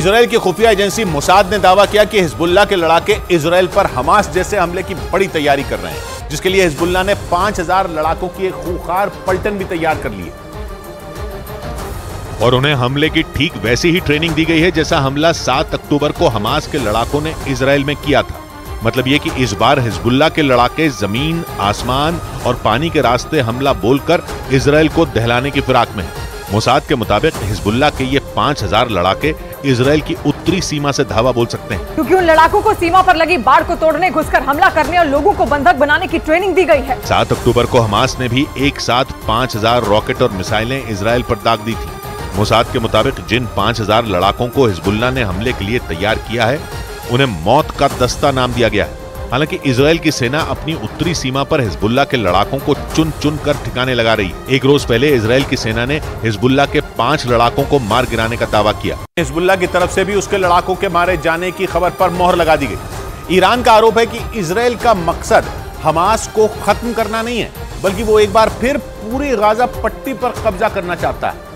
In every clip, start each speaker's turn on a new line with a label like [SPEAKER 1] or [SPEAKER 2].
[SPEAKER 1] Israel की खुफिया agency Mossad ने दावा किया कि हिजबुल्ला के लड़ाके इसराइल पर हमास जैसे हमले की बड़ी तैयारी कर रहे हैं, जिसके लिए हिजबुल्ला ने 5000 लड़ाकों की एक खूंखार पलटन भी तैयार कर ली है।
[SPEAKER 2] और उन्हें हमले की ठीक वैसी ही ट्रेनिंग दी गई है, जैसा हमला 7 अक्टूबर को हमास के लड़ाकों ने इसराइल में किया था। मतलब ये कि इस बार हिजबुल्ला के लड़ाके ज़मीन, आसमान और पानी के रास्ते हमला बोलकर इसराइल को दहलाने की फिराक में है। मोसाद के मुताबिक हिजबुल्ला के ये पाँच हज़ार लड़ाके इसराइल की उत्तरी सीमा से धावा बोल सकते हैं।
[SPEAKER 3] क्योंकि उन लड़ाकों को सीमा पर लगी बाढ़ को तोड़ने घुसकर हमला करने और लोगों को बंधक बनाने की ट्रेनिंग दी गई है।
[SPEAKER 2] सात अक्टूबर को हमास ने भी एक साथ पाँच हज़ार रॉकेट और मिसाइलें इसराइल आरोप दाग दी थी। मुसाद के मुताबिक जिन पाँच हज़ार लड़ाकों को हिजबुल्ला ने हमले के लिए तैयार किया है उन्हें मौत का दस्ता नाम दिया गया है। हालाँकि इसराइल की सेना अपनी उत्तरी सीमा पर हिजबुल्ला के लड़ाकों को चुन चुन कर ठिकाने लगा रही। एक रोज पहले इसराइल की सेना ने हिजबुल्ला के पाँच लड़ाकों को मार गिराने का दावा किया।
[SPEAKER 1] हिजबुल्ला की तरफ़ से भी उसके लड़ाकों के मारे जाने की खबर पर मोहर लगा दी गई। ईरान का आरोप है कि इसराइल का मकसद हमास को खत्म करना नहीं है, बल्कि वो एक बार फिर पूरी गाजा पट्टी पर कब्जा करना चाहता है।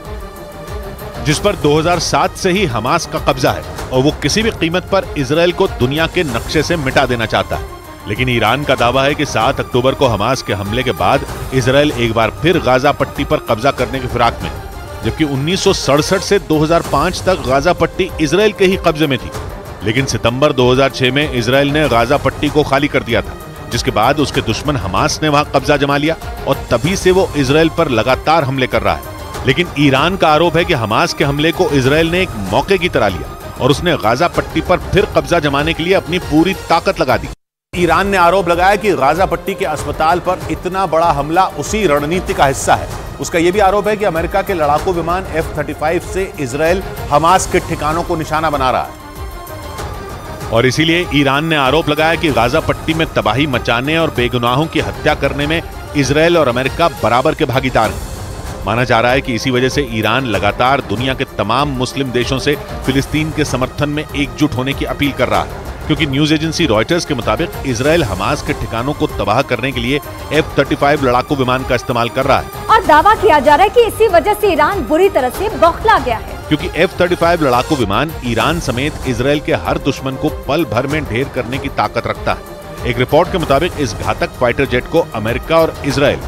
[SPEAKER 2] जिस पर 2007 से ही हमास का कब्जा है और वो किसी भी कीमत पर इसराइल को दुनिया के नक्शे से मिटा देना चाहता है। लेकिन ईरान का दावा है कि 7 अक्टूबर को हमास के हमले के बाद इसराइल एक बार फिर गाजा पट्टी पर कब्जा करने की फिराक में जबकि उन्नीस सौ सड़सठ से 2005 तक गाजा पट्टी इसराइल के ही कब्जे में थी। लेकिन सितंबर 2006 में इसराइल ने गाजा पट्टी को खाली कर दिया था, जिसके बाद उसके दुश्मन हमास ने वहाँ कब्जा जमा लिया और तभी से वो इसराइल पर लगातार हमले कर रहा है। लेकिन ईरान का आरोप है कि हमास के हमले को इसराइल ने एक मौके की तरह लिया और उसने गाजा पट्टी पर फिर कब्जा जमाने के लिए अपनी पूरी ताकत लगा दी।
[SPEAKER 1] ईरान ने आरोप लगाया कि गाजा पट्टी के अस्पताल पर इतना बड़ा हमला उसी रणनीति का हिस्सा है। उसका यह भी आरोप है कि अमेरिका के लड़ाकू विमान एफ़ थर्टी से इसराइल हमास के ठिकानों को निशाना बना रहा है।
[SPEAKER 2] और इसीलिए ईरान ने आरोप लगाया कि गाजा पट्टी में तबाही मचाने और बेगुनाहों की हत्या करने में इसराइल और अमेरिका बराबर के भागीदार हैं। माना जा रहा है कि इसी वजह से ईरान लगातार दुनिया के तमाम मुस्लिम देशों से फिलिस्तीन के समर्थन में एकजुट होने की अपील कर रहा है। क्योंकि न्यूज़ एजेंसी रॉयटर्स के मुताबिक इसराइल हमास के ठिकानों को तबाह करने के लिए एफ़ थर्टी फाइव लड़ाकू विमान का इस्तेमाल कर रहा है।
[SPEAKER 3] और दावा किया जा रहा है कि इसी वजह से ईरान बुरी तरह से बौखला गया है।
[SPEAKER 2] क्योंकि एफ़ थर्टी फाइव लड़ाकू विमान ईरान समेत इसराइल के हर दुश्मन को पल भर में ढेर करने की ताकत रखता है। एक रिपोर्ट के मुताबिक इस घातक फाइटर जेट को अमेरिका और इसराइल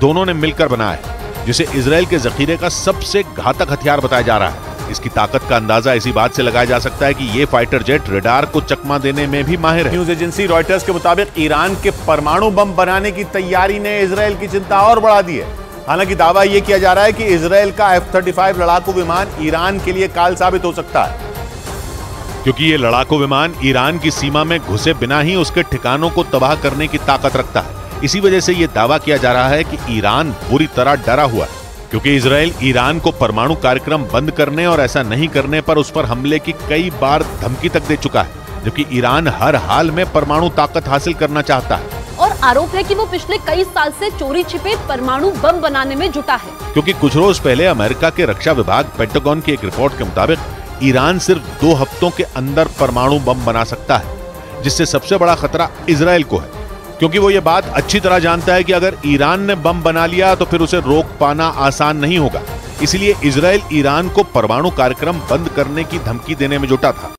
[SPEAKER 2] दोनों ने मिलकर बनाया है। जिसे इसराइल के जखीरे का सबसे घातक हथियार बताया जा रहा है। इसकी ताकत का अंदाज़ा इसी बात से लगाया जा सकता है कि ये फाइटर जेट रेडार को चकमा देने में भी माहिर है।
[SPEAKER 1] न्यूज़ एजेंसी रॉयटर्स के मुताबिक ईरान के परमाणु बम बनाने की तैयारी ने इसराइल की चिंता और बढ़ा दी है। हालाँकि दावा यह किया जा रहा है कि इसराइल का एफ़ थर्टी फाइव लड़ाकू विमान ईरान के लिए काल साबित हो सकता है।
[SPEAKER 2] क्योंकि ये लड़ाकू विमान ईरान की सीमा में घुसे बिना ही उसके ठिकानों को तबाह करने की ताकत रखता है। इसी वजह से यह दावा किया जा रहा है कि ईरान बुरी तरह डरा हुआ है क्योंकि इसराइल ईरान को परमाणु कार्यक्रम बंद करने और ऐसा नहीं करने पर उस पर हमले की कई बार धमकी तक दे चुका है जबकि ईरान हर हाल में परमाणु ताकत हासिल करना चाहता है।
[SPEAKER 4] और आरोप है कि वो पिछले कई साल से चोरी छिपे परमाणु बम बनाने में जुटा है।
[SPEAKER 2] क्योंकि कुछ रोज पहले अमेरिका के रक्षा विभाग पेंटागन की एक रिपोर्ट के मुताबिक ईरान सिर्फ़ दो हफ्तों के अंदर परमाणु बम बना सकता है जिससे सबसे बड़ा खतरा इसराइल को है। क्योंकि वो ये बात अच्छी तरह जानता है कि अगर ईरान ने बम बना लिया तो फिर उसे रोक पाना आसान नहीं होगा। इसलिए इसराइल ईरान को परमाणु कार्यक्रम बंद करने की धमकी देने में जुटा था।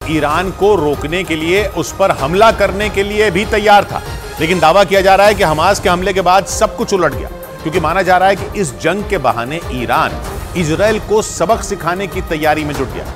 [SPEAKER 1] ईरान को रोकने के लिए, उस पर हमला करने के लिए भी तैयार था। लेकिन दावा किया जा रहा है कि हमास के हमले के बाद सब कुछ उलट गया, क्योंकि माना जा रहा है कि इस जंग के बहाने ईरान इसराइल को सबक सिखाने की तैयारी में जुट गया।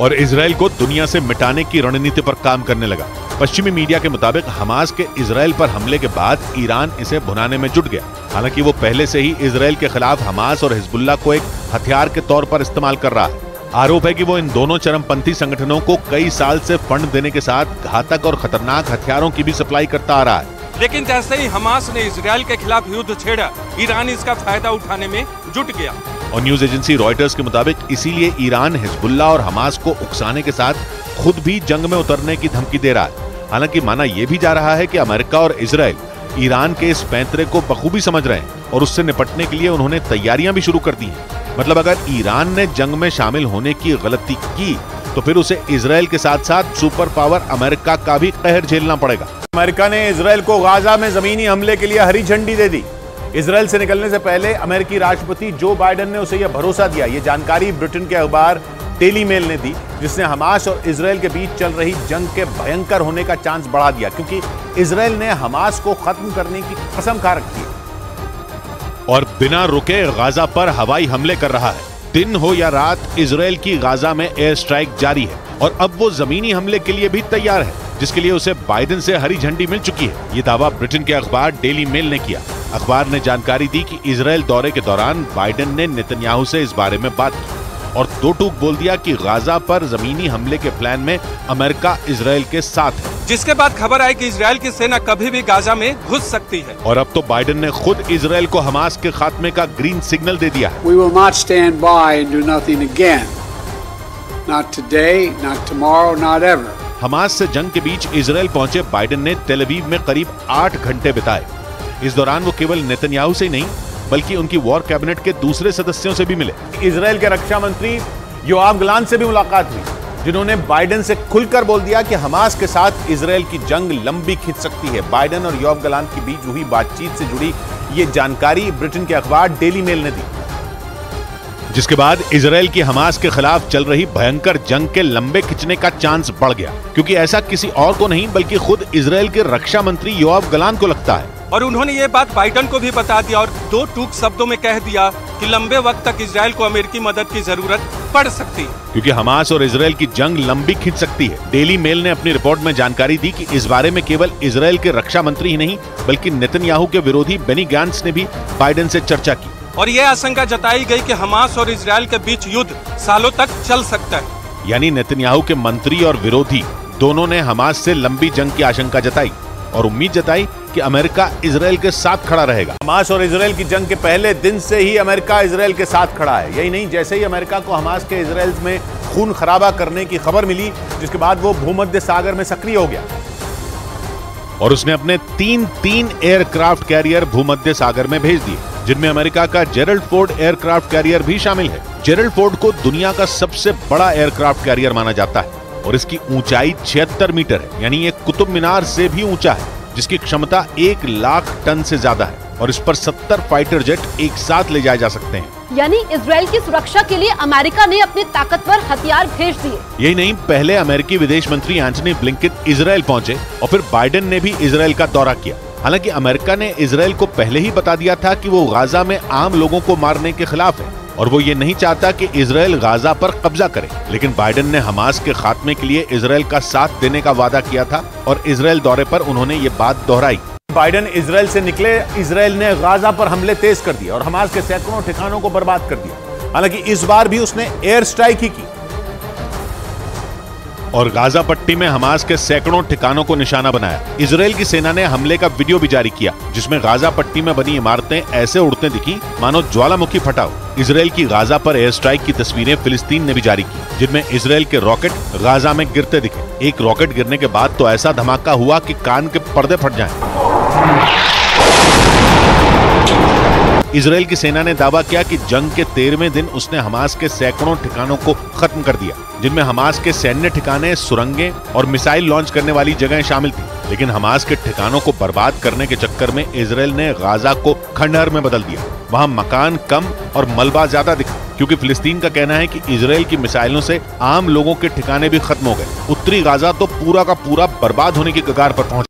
[SPEAKER 2] और इसराइल को दुनिया से मिटाने की रणनीति पर काम करने लगा। पश्चिमी मीडिया के मुताबिक हमास के इसराइल पर हमले के बाद ईरान इसे भुनाने में जुट गया। हालाँकि वो पहले से ही इसराइल के खिलाफ हमास और हिजबुल्ला को एक हथियार के तौर पर इस्तेमाल कर रहा है। आरोप है कि वो इन दोनों चरमपंथी संगठनों को कई साल से फंड देने के साथ घातक और खतरनाक हथियारों की भी सप्लाई करता आ रहा है।
[SPEAKER 5] लेकिन जैसे ही हमास ने इसराइल के खिलाफ युद्ध छेड़ा ईरान इसका फ़ायदा उठाने में जुट गया।
[SPEAKER 2] और न्यूज़ एजेंसी रॉयटर्स के मुताबिक इसीलिए ईरान हिजबुल्ला और हमास को उकसाने के साथ खुद भी जंग में उतरने की धमकी दे रहा है। हालाँकि माना यह भी जा रहा है कि अमेरिका और इसराइल ईरान के इस पैंतरे को बखूबी समझ रहे हैं और उससे निपटने के लिए उन्होंने तैयारियाँ भी शुरू कर दी हैं। मतलब अगर ईरान ने जंग में शामिल होने की गलती की तो फिर उसे इसराइल के साथ साथ सुपर पावर अमेरिका का भी कहर झेलना पड़ेगा।
[SPEAKER 1] अमेरिका ने इसराइल को गाजा में जमीनी हमले के लिए हरी झंडी दे दी। इसराइल से निकलने से पहले अमेरिकी राष्ट्रपति जो बाइडन ने उसे यह भरोसा दिया, ये जानकारी ब्रिटेन के अखबार डेली मेल ने दी। जिसने हमास और इसराइल के बीच चल रही जंग के भयंकर होने का चांस बढ़ा दिया, क्योंकि इसराइल ने हमास को खत्म करने की कसम खा रखी है।
[SPEAKER 2] और बिना रुके गाजा पर हवाई हमले कर रहा है। दिन हो या रात इसराइल की गाजा में एयर स्ट्राइक जारी है और अब वो जमीनी हमले के लिए भी तैयार है, जिसके लिए उसे बाइडेन से हरी झंडी मिल चुकी है। ये दावा ब्रिटेन के अखबार डेली मेल ने किया। अखबार ने जानकारी दी कि इसराइल दौरे के दौरान बाइडेन ने नेतन्याहू से इस बारे में बात की। और दो टूक बोल दिया कि गाजा पर जमीनी हमले के प्लान में अमेरिका इसराइल के साथ है
[SPEAKER 5] जिसके बाद खबर आई कि इसराइल की सेना कभी भी गाजा में घुस सकती है
[SPEAKER 2] और अब तो बाइडेन ने खुद इसराइल को हमास के खात्मे का ग्रीन सिग्नल दे दिया है
[SPEAKER 6] We will not stand by and do nothing again. Not today, not tomorrow, not ever.
[SPEAKER 2] Hamas से जंग के बीच इसराइल पहुँचे बाइडेन ने तेलवीव में करीब आठ घंटे बिताए इस दौरान वो केवल नेतन्याहू से नहीं बल्कि उनकी वॉर कैबिनेट के दूसरे सदस्यों से भी मिले।
[SPEAKER 1] इसराइल के रक्षा मंत्री योआब गलान से भी मुलाकात हुई, जिन्होंने बाइडेन से खुलकर बोल दिया कि हमास के साथ इसराइल की जंग लंबी खिंच सकती है। बाइडेन और योआब गलान के बीच हुई बातचीत से जुड़ी ये जानकारी ब्रिटेन के अखबार डेली मेल ने दी।
[SPEAKER 2] जिसके बाद इसराइल की हमास के खिलाफ चल रही भयंकर जंग के लंबे खिंचने का चांस बढ़ गया, क्योंकि ऐसा किसी और को नहीं, बल्कि खुद इसराइल के रक्षा मंत्री योआब गलान को लगता है।
[SPEAKER 5] और उन्होंने ये बात बाइडन को भी बता दिया और दो टूक शब्दों में कह दिया कि लंबे वक्त तक इसराइल को अमेरिकी मदद की ज़रूरत पड़ सकती। है
[SPEAKER 2] क्योंकि हमास और इसराइल की जंग लंबी खिंच सकती है। डेली मेल ने अपनी रिपोर्ट में जानकारी दी कि इस बारे में केवल इसराइल के रक्षा मंत्री ही नहीं बल्कि नेतन्याहू के विरोधी बेनी गैंट्स ने भी बाइडन से चर्चा की।
[SPEAKER 5] और ये आशंका जताई गई कि हमास और इसराइल के बीच युद्ध सालों तक चल सकता है।
[SPEAKER 2] यानी नेतन्याहू के मंत्री और विरोधी दोनों ने हमास से लंबी जंग की आशंका जताई। और उम्मीद जताई कि अमेरिका इसराइल के साथ खड़ा रहेगा।
[SPEAKER 1] हमास और इसराइल की जंग के पहले दिन से ही अमेरिका इसराइल के साथ खड़ा है। यही नहीं जैसे ही अमेरिका को हमास के इसराइल में खून खराबा करने की खबर मिली जिसके बाद वो भूमध्य सागर में सक्रिय हो गया।
[SPEAKER 2] और उसने अपने तीन तीन एयरक्राफ्ट कैरियर भूमध्य सागर में भेज दिए जिनमें अमेरिका का जेरल्ड फोर्ड एयरक्राफ्ट कैरियर भी शामिल है। जेरल्ड फोर्ड को दुनिया का सबसे बड़ा एयरक्राफ्ट कैरियर माना जाता है। और इसकी ऊंचाई छिहत्तर मीटर है। यानी ये कुतुब मीनार से भी ऊँचा है जिसकी क्षमता एक लाख टन से ज़्यादा है और इस पर सत्तर फाइटर जेट एक साथ ले जाए जा सकते हैं।
[SPEAKER 4] यानी इसराइल की सुरक्षा के लिए अमेरिका ने अपने ताकतवर हथियार भेज दिए।
[SPEAKER 2] यही नहीं पहले अमेरिकी विदेश मंत्री एंटनी ब्लिंकिन इसराइल पहुँचे और फिर बाइडेन ने भी इसराइल का दौरा किया। हालाँकि अमेरिका ने इसराइल को पहले ही बता दिया था कि वो गाजा में आम लोगों को मारने के खिलाफ है। और वो ये नहीं चाहता कि इसराइल गाजा पर कब्जा करे। लेकिन बाइडेन ने हमास के खात्मे के लिए इसराइल का साथ देने का वादा किया था और इसराइल दौरे पर उन्होंने ये बात दोहराई।
[SPEAKER 1] बाइडेन इसराइल से निकले इसराइल ने गाजा पर हमले तेज कर दिए और हमास के सैकड़ों ठिकानों को बर्बाद कर दिया। हालाँकि इस बार भी उसने एयर स्ट्राइक ही की।
[SPEAKER 2] और गाजा पट्टी में हमास के सैकड़ों ठिकानों को निशाना बनाया। इसराइल की सेना ने हमले का वीडियो भी जारी किया, जिसमें गाजा पट्टी में बनी इमारतें ऐसे उड़ते दिखी, मानो ज्वालामुखी फटा हो इसराइल की गाजा पर एयर स्ट्राइक की तस्वीरें फिलिस्तीन ने भी जारी की, जिनमें इसराइल के रॉकेट गाजा में गिरते दिखे। एक रॉकेट गिरने के बाद तो ऐसा धमाका हुआ कि कान के पर्दे फट जाएँ। इसराइल की सेना ने दावा किया कि जंग के तेरहवें दिन उसने हमास के सैकड़ों ठिकानों को खत्म कर दिया, जिनमें हमास के सैन्य ठिकाने, सुरंगें और मिसाइल लॉन्च करने वाली जगहें शामिल थी। लेकिन हमास के ठिकानों को बर्बाद करने के चक्कर में इसराइल ने गाजा को खंडहर में बदल दिया। वहाँ मकान कम और मलबा ज़्यादा दिखा, क्योंकि फिलिस्तीन का कहना है कि इसराइल की मिसाइलों से आम लोगों के ठिकाने भी खत्म हो गए। उत्तरी गाजा तो पूरा का पूरा बर्बाद होने की कगार पर पहुँच